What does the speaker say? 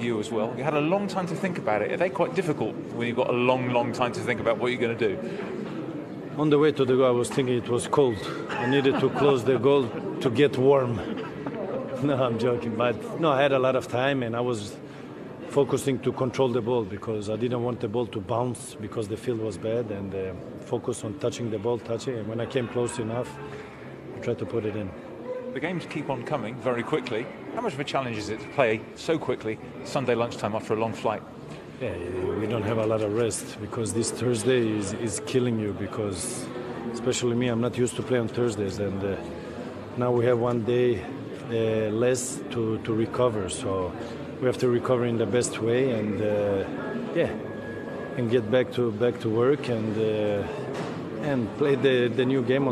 for you as well. You had a long time to think about it. Are they quite difficult when you've got a long, long time to think about what you're going to do? On the way to the goal, I was thinking it was cold. I needed to close the goal to get warm. No, I'm joking. But no, I had a lot of time and I was focusing to control the ball because I didn't want the ball to bounce because the field was bad and uh, focus on touching the ball, touching. And when I came close enough, I tried to put it in. The games keep on coming very quickly. How much of a challenge is it to play so quickly Sunday lunchtime after a long flight? Yeah, we don't have a lot of rest because this Thursday is, is killing you because, especially me, I'm not used to play on Thursdays, and uh, now we have one day uh, less to, to recover. So we have to recover in the best way, and uh, yeah, and get back to back to work and uh, and play the, the new game on.